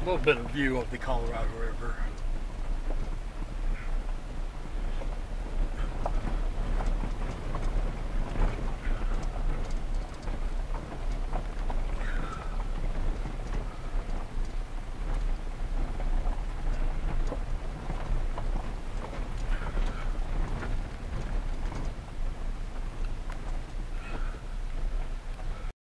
A little bit of view of the Colorado River.